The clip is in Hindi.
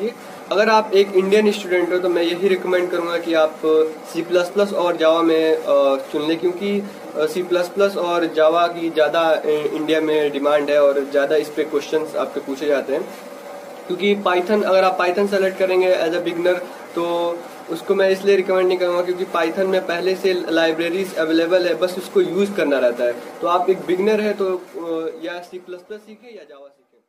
कीजिए अगर आप एक इंडियन स्टूडेंट हो तो मैं यही रिकमेंड करूँगा कि आप सी प्लस प्लस और जावा में uh, चुन लें, क्योंकि सी प्लस प्लस और जावा की ज़्यादा इंडिया uh, में डिमांड है और ज़्यादा इस पे क्वेश्चन आपके पूछे जाते हैं। क्योंकि पाइथन अगर आप पाइथन सेलेक्ट करेंगे एज अ बिगनर तो उसको मैं इसलिए रिकमेंड नहीं करूँगा क्योंकि पाइथन में पहले से लाइब्रेरीज अवेलेबल है, बस उसको यूज़ करना रहता है। तो आप एक बिगनर है तो uh, या सी प्लस प्लस सीखे या जावा सीखे।